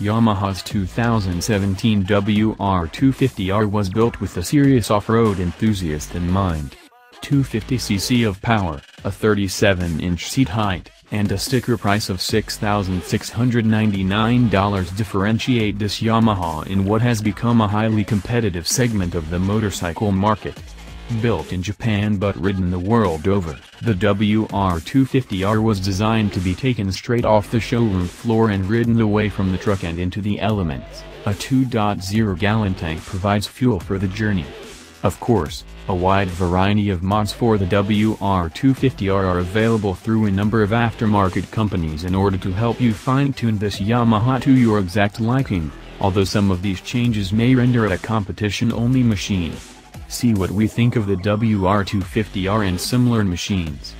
Yamaha's 2017 WR250R was built with a serious off-road enthusiast in mind. 250cc of power, a 37-inch seat height, and a sticker price of $6,699 differentiate this Yamaha in what has become a highly competitive segment of the motorcycle market. Built in Japan but ridden the world over, the WR250R was designed to be taken straight off the showroom floor and ridden away from the truck and into the elements. A 2.0-gallon tank provides fuel for the journey. Of course, a wide variety of mods for the WR250R are available through a number of aftermarket companies in order to help you fine-tune this Yamaha to your exact liking, although some of these changes may render it a competition-only machine. See what we think of the WR250R and similar machines.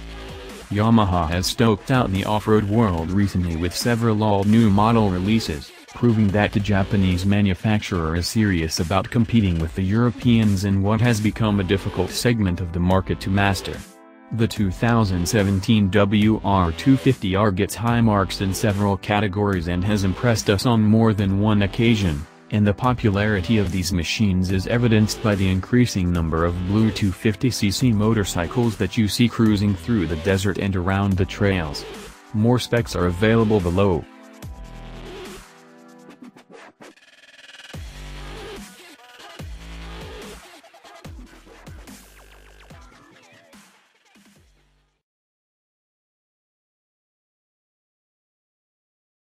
Yamaha has stoked out the off-road world recently with several all-new model releases, proving that the Japanese manufacturer is serious about competing with the Europeans in what has become a difficult segment of the market to master. The 2017 WR250R gets high marks in several categories and has impressed us on more than one occasion and the popularity of these machines is evidenced by the increasing number of blue 250cc motorcycles that you see cruising through the desert and around the trails. More specs are available below.